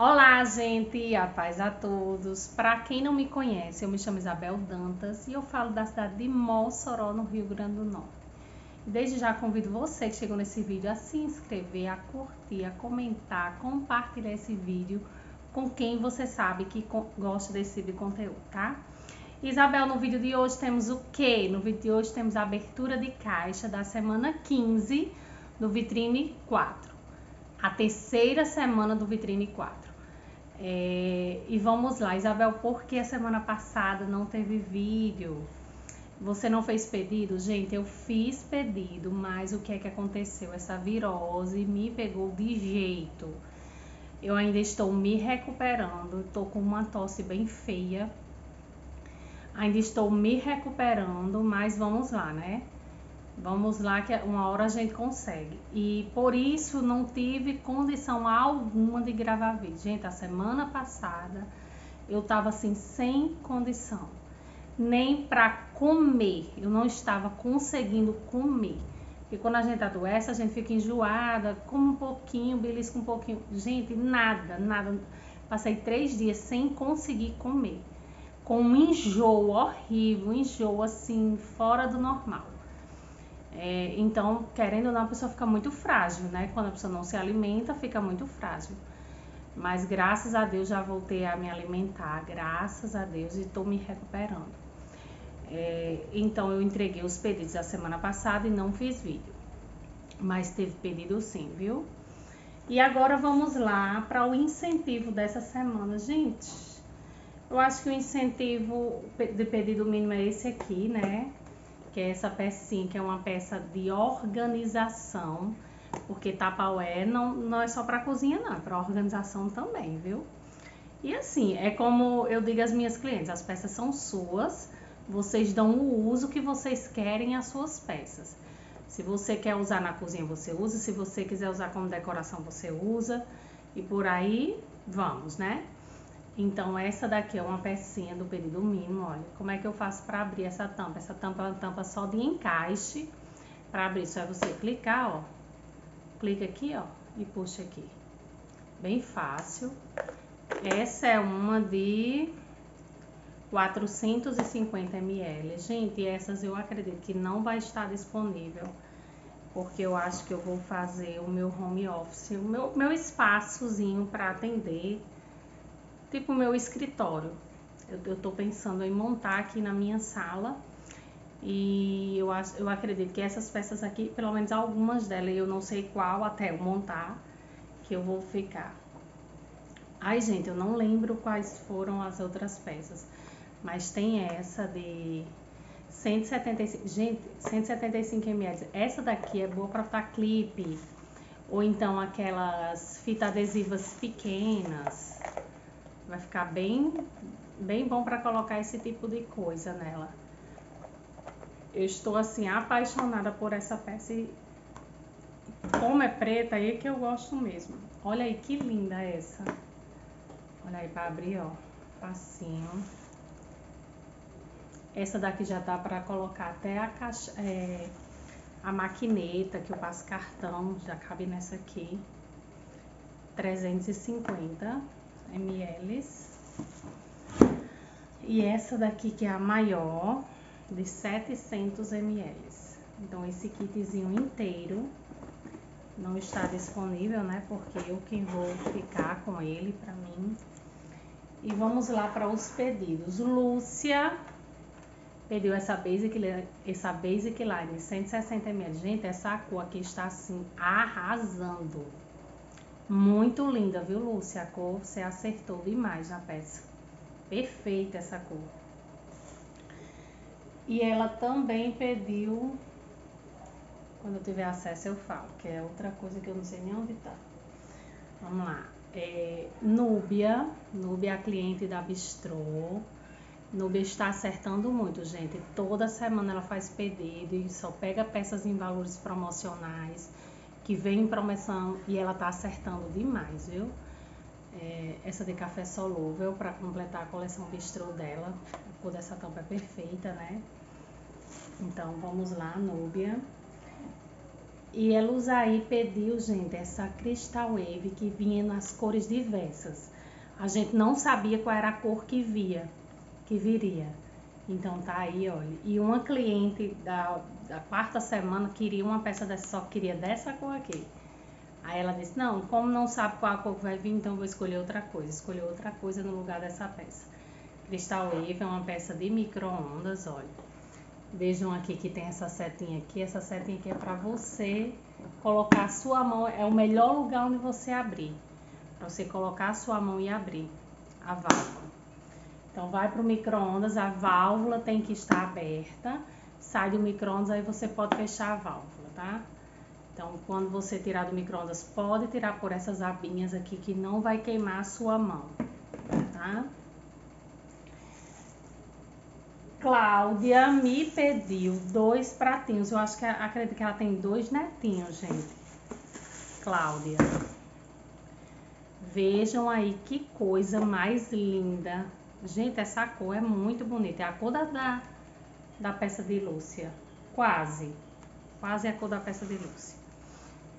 Olá, gente, a paz a todos. Para quem não me conhece, eu me chamo Isabel Dantas e eu falo da cidade de Mossoró, no Rio Grande do Norte. Desde já convido você que chegou nesse vídeo a se inscrever, a curtir, a comentar, compartilhar esse vídeo com quem você sabe que gosta desse tipo de conteúdo, tá? Isabel, no vídeo de hoje temos o quê? No vídeo de hoje temos a abertura de caixa da semana 15 do Vitrine 4. A terceira semana do Vitrine 4. É, e vamos lá, Isabel, por que a semana passada não teve vídeo? Você não fez pedido? Gente, eu fiz pedido, mas o que é que aconteceu? Essa virose me pegou de jeito. Eu ainda estou me recuperando, estou com uma tosse bem feia. Ainda estou me recuperando, mas vamos lá, né? Vamos lá que uma hora a gente consegue. E por isso não tive condição alguma de gravar vídeo. Gente, a semana passada eu tava assim sem condição, nem para comer. Eu não estava conseguindo comer. Porque quando a gente adoece, a gente fica enjoada, come um pouquinho, belisca um pouquinho. Gente, nada, nada. Passei três dias sem conseguir comer. Com um enjoo horrível, um enjoo assim, fora do normal. É, então, querendo ou não, a pessoa fica muito frágil, né? Quando a pessoa não se alimenta, fica muito frágil. Mas graças a Deus já voltei a me alimentar, graças a Deus, e estou me recuperando. É, então, eu entreguei os pedidos a semana passada e não fiz vídeo. Mas teve pedido sim, viu? E agora vamos lá para o incentivo dessa semana. Gente, eu acho que o incentivo de pedido mínimo é esse aqui, né? Que é essa pecinha, que é uma peça de organização, porque Tapaué não, não é só para cozinha, não, é para organização também, viu? E assim, é como eu digo às minhas clientes, as peças são suas, vocês dão o uso que vocês querem às suas peças. Se você quer usar na cozinha, você usa, se você quiser usar como decoração, você usa, e por aí vamos, né? Então, essa daqui é uma pecinha do pedido mínimo, olha. Como é que eu faço para abrir essa tampa? Essa tampa é uma tampa só de encaixe. Para abrir, só é você clicar, ó. Clica aqui, ó, e puxa aqui. Bem fácil. Essa é uma de 450 ml. Gente, essas eu acredito que não vai estar disponível. Porque eu acho que eu vou fazer o meu home office, o meu, meu espaçozinho para atender tipo meu escritório. Eu estou pensando em montar aqui na minha sala e eu, eu acredito que essas peças aqui, pelo menos algumas delas, eu não sei qual até eu montar, que eu vou ficar. Ai, gente, eu não lembro quais foram as outras peças, mas tem essa de 175, gente, 175 ml. Essa daqui é boa para botar clipe, ou então aquelas fitas adesivas pequenas. Vai ficar bem, bem bom para colocar esse tipo de coisa nela. Eu estou assim apaixonada por essa peça e como é preta aí é que eu gosto mesmo. Olha aí que linda essa. Olha aí para abrir, ó, facinho. Essa daqui já dá para colocar até a caixa, é, a maquineta que eu passo cartão, já cabe nessa aqui. 350 ml. E essa daqui que é a maior, de 700 ml. Então, esse kitzinho inteiro não está disponível, né? Porque eu quem vou ficar com ele para mim. E vamos lá para os pedidos. Lúcia pediu essa basic, essa basic line 160 ml. Gente, essa cor aqui está assim arrasando. Muito linda, viu, Lúcia? A cor você acertou demais na peça. Perfeita essa cor. E ela também pediu, quando eu tiver acesso eu falo, que é outra coisa que eu não sei nem onde tá. Vamos lá. É, Núbia, Núbia é a cliente da Bistrô. Núbia está acertando muito, gente. Toda semana ela faz pedido e só pega peças em valores promocionais que vem em promoção e ela tá acertando demais, viu? É, essa de café solúvel para completar a coleção bistrô dela. A cor dessa tampa é perfeita, né? Então vamos lá, Núbia. E a Luzaí pediu, gente, essa Crystal Wave que vinha nas cores diversas. A gente não sabia qual era a cor que via, que viria. Então tá aí, olha. E uma cliente da, da quarta semana queria uma peça dessa, só queria dessa cor aqui. Aí ela disse, não, como não sabe qual a cor que vai vir, então vou escolher outra coisa. Escolheu outra coisa no lugar dessa peça. Crystal Wave é uma peça de micro-ondas, olha. Vejam aqui que tem essa setinha aqui. Essa setinha aqui é para você colocar a sua mão. É o melhor lugar onde você abrir. Para você colocar a sua mão e abrir a válvula. Então, vai para o micro-ondas. A válvula tem que estar aberta. Sai do micro-ondas, aí você pode fechar a válvula, tá? Então, quando você tirar do micro-ondas, pode tirar por essas abinhas aqui que não vai queimar a sua mão, tá? Cláudia me pediu dois pratinhos. Eu acho que acredito que ela tem dois netinhos, gente. Cláudia. Vejam aí que coisa mais linda. Gente, essa cor é muito bonita. É a cor da, da, da peça de Lúcia. Quase. Quase a cor da peça de Lúcia.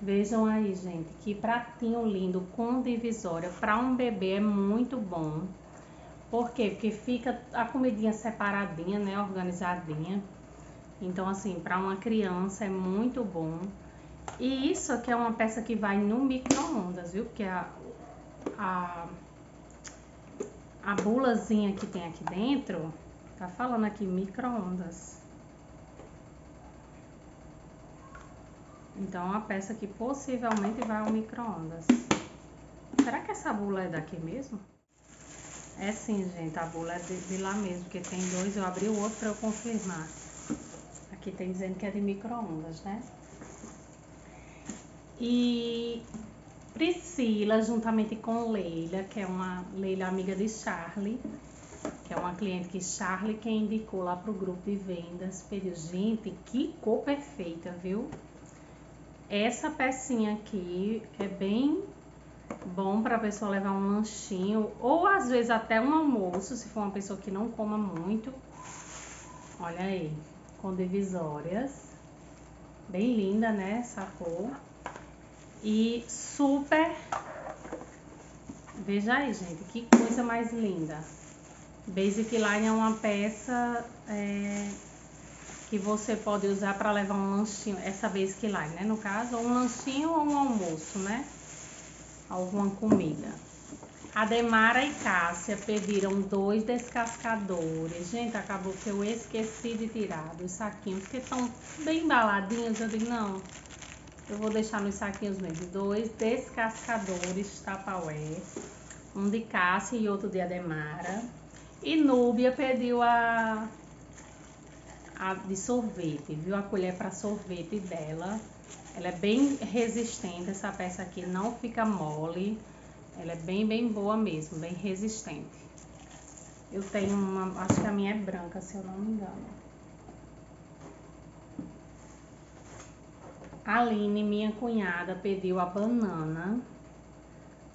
Vejam aí, gente, que pratinho lindo com divisória. Para um bebê é muito bom. Por quê? Porque fica a comidinha separadinha, né? Organizadinha. Então, assim, para uma criança é muito bom. E isso aqui é uma peça que vai no micro-ondas, viu? Porque a, a, a bulazinha que tem aqui dentro, tá falando aqui micro-ondas. Então, é uma peça que possivelmente vai ao micro-ondas. Será que essa bula é daqui mesmo? É sim, gente, a bula é de, de lá mesmo, porque tem dois, eu abri o outro para eu confirmar. Aqui tem dizendo que é de micro-ondas, né? E Priscila, juntamente com Leila, que é uma Leila amiga de Charlie, que é uma cliente que Charlie quem indicou lá pro grupo de vendas, pediu, gente, que cor perfeita, viu? Essa pecinha aqui é bem bom para a pessoa levar um lanchinho ou às vezes até um almoço, se for uma pessoa que não coma muito. Olha aí, com divisórias. Bem linda, né, essa cor. E super Veja aí, gente, que coisa mais linda. Basic Line é uma peça é, que você pode usar para levar um lanchinho, essa Basic Line, né? No caso, um lanchinho ou um almoço, né? alguma comida. Ademara e Cássia pediram dois descascadores. Gente, acabou que eu esqueci de tirar dos saquinhos, porque estão bem embaladinhos. Eu digo, não, eu vou deixar nos saquinhos mesmo. Dois descascadores Tupperware. Um de Cássia e outro de Ademara. E Núbia pediu a, a de sorvete, viu? A colher para sorvete dela. Ela é bem resistente, essa peça aqui não fica mole. Ela é bem, bem boa mesmo, bem resistente. Eu tenho uma, acho que a minha é branca, se eu não me engano. Aline, minha cunhada, pediu a banana.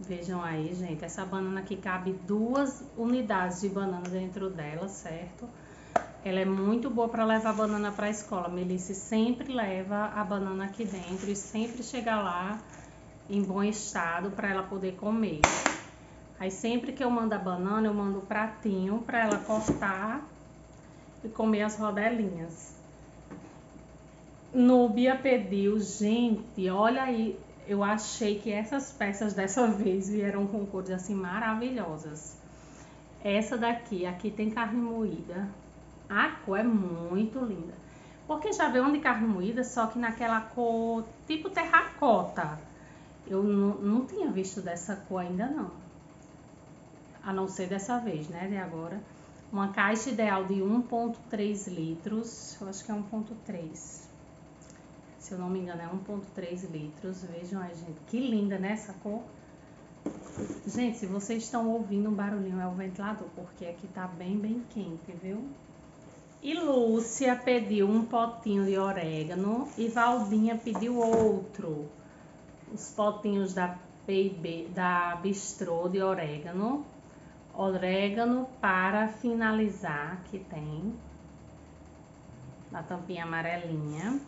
Vejam aí, gente, essa banana aqui cabe duas unidades de banana dentro dela, certo? Ela é muito boa para levar banana para a escola. Melissa sempre leva a banana aqui dentro e sempre chega lá em bom estado para ela poder comer. Aí sempre que eu mando a banana, eu mando o pratinho para ela cortar e comer as rodelinhas. Núbia pediu, gente, olha aí, eu achei que essas peças dessa vez vieram com cores assim maravilhosas. Essa daqui, aqui tem carne moída, a cor é muito linda. Porque já veio um de carne moída, só que naquela cor tipo terracota. Eu não tinha visto dessa cor ainda não. A não ser dessa vez, né, de agora. Uma caixa ideal de 1.3 litros. Eu acho que é 1.3. Se eu não me engano, é 1.3 litros. Vejam aí, gente. Que linda, né, essa cor? Gente, se vocês estão ouvindo um barulhinho, é o ventilador, porque aqui tá bem, bem quente, viu? E Lúcia pediu um potinho de orégano e Valdinha pediu outro. Os potinhos da PB, da Bistrô de orégano. Orégano para finalizar, que tem. Na tampinha amarelinha.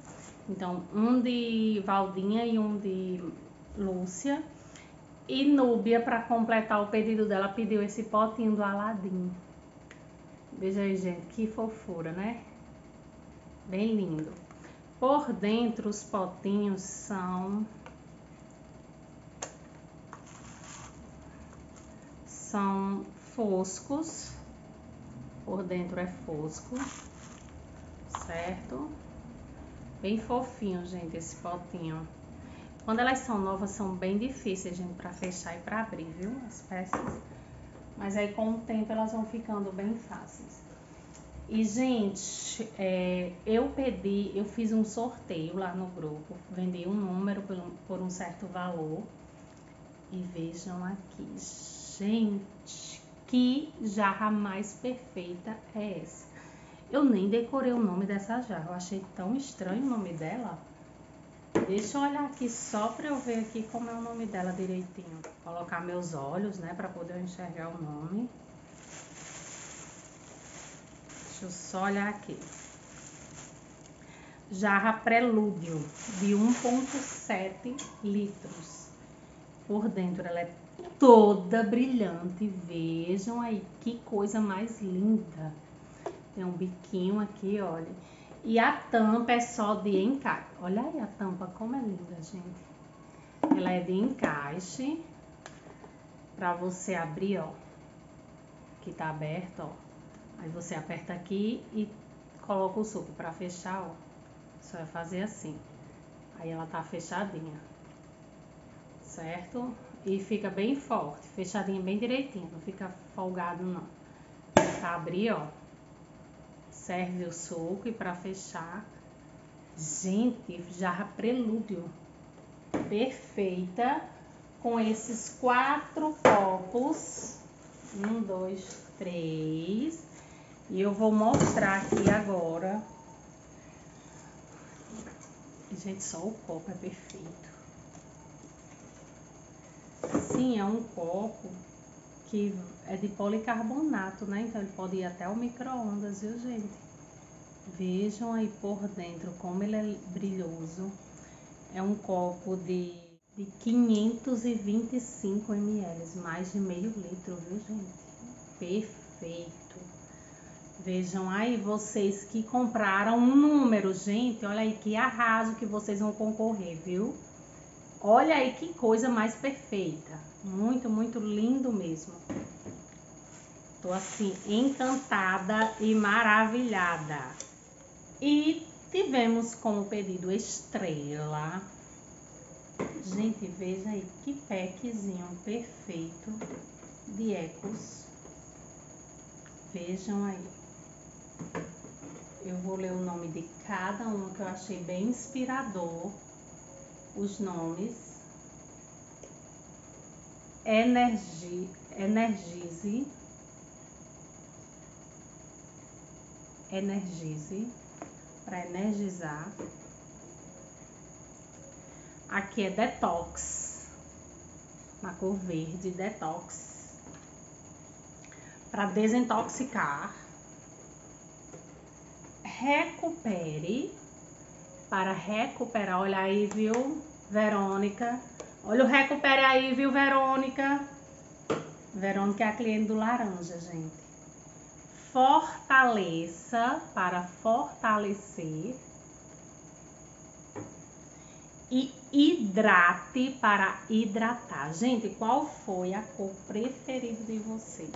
Então, um de Valdinha e um de Lúcia. E Núbia, para completar o pedido dela, pediu esse potinho do Aladim. Veja aí, gente, que fofura, né? Bem lindo. Por dentro, os potinhos são... São foscos. Por dentro é fosco. Certo? Bem fofinho, gente, esse potinho. Quando elas são novas, são bem difíceis, gente, para fechar e para abrir, viu? As peças. Mas aí, com o tempo, elas vão ficando bem fáceis. E, gente, é, eu pedi, eu fiz um sorteio lá no grupo. Vendi um número por um, por um certo valor. E vejam aqui, gente, que jarra mais perfeita é essa? Eu nem decorei o nome dessa jarra. Eu achei tão estranho o nome dela. Deixa eu olhar aqui só para eu ver aqui como é o nome dela direitinho. Colocar meus olhos, né, para poder enxergar o nome. Deixa eu só olhar aqui. Jarra Prelúdio, de 1,7 litros. Por dentro ela é toda brilhante. Vejam aí que coisa mais linda. Tem um biquinho aqui, olha. E a tampa é só de encaixe. Olha aí a tampa, como é linda, gente. Ela é de encaixe. Pra você abrir, ó. Que tá aberto, ó. Aí você aperta aqui e coloca o suco pra fechar, ó. Você vai fazer assim. Aí ela tá fechadinha. Certo? E fica bem forte, fechadinha bem direitinho. Não fica folgado, não. Pra abrir, ó serve o suco e para fechar, gente, jarra prelúdio perfeita com esses quatro copos. Um, dois, três. E eu vou mostrar aqui agora. Gente, só o copo é perfeito. Sim, é um copo que é de policarbonato, né? Então ele pode ir até o micro-ondas, viu, gente? Vejam aí por dentro como ele é brilhoso. É um copo de, de 525 ml, mais de meio litro, viu, gente? Perfeito. Vejam aí vocês que compraram um número, gente. Olha aí que arraso que vocês vão concorrer, viu? Olha aí que coisa mais perfeita. Muito, muito lindo mesmo. Tô assim encantada e maravilhada. E tivemos como pedido estrela. Gente, veja aí que packzinho perfeito de ecos. Vejam aí. Eu vou ler o nome de cada um que eu achei bem inspirador os nomes. Energi, Energize, Energize, para energizar. Aqui é Detox, na cor verde, Detox, para desintoxicar. Recupere, para recuperar. Olha aí, viu, Verônica? Olha o recupere aí, viu, Verônica? Verônica é a cliente do laranja, gente. Fortaleça para fortalecer. E hidrate para hidratar. Gente, qual foi a cor preferida de vocês?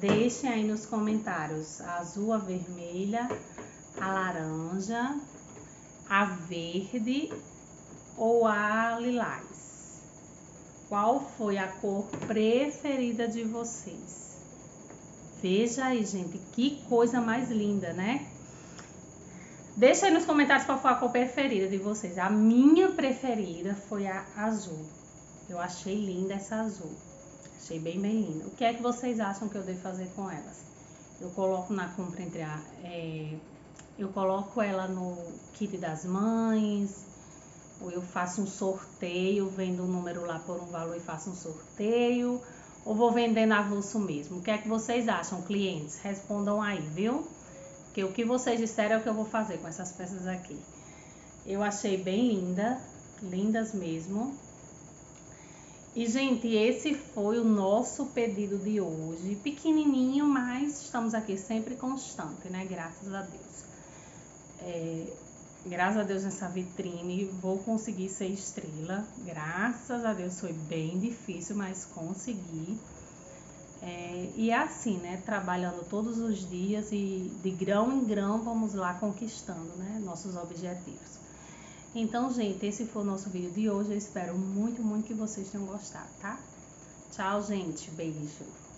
Deixem aí nos comentários a azul, a vermelha, a laranja, a verde ou a lilás? Qual foi a cor preferida de vocês? Veja aí, gente, que coisa mais linda, né? Deixa aí nos comentários qual foi a cor preferida de vocês. A minha preferida foi a azul. Eu achei linda essa azul. Achei bem, bem linda. O que é que vocês acham que eu devo fazer com elas? Eu coloco na compra entre a, é, eu coloco ela no kit das mães, ou eu faço um sorteio, vendo um número lá por um valor e faço um sorteio, ou vou vendendo avulso mesmo. O que é que vocês acham, clientes? Respondam aí, viu? Porque o que vocês disserem é o que eu vou fazer com essas peças aqui. Eu achei bem linda, lindas mesmo. E, gente, esse foi o nosso pedido de hoje. Pequenininho, mas estamos aqui sempre constante, né? Graças a Deus. É, graças a Deus nessa vitrine vou conseguir ser estrela. Graças a Deus foi bem difícil, mas consegui. É, e é assim, né? Trabalhando todos os dias e de grão em grão vamos lá conquistando, né? Nossos objetivos. Então, gente, esse foi o nosso vídeo de hoje. Eu espero muito, muito que vocês tenham gostado, tá? Tchau, gente. Beijo.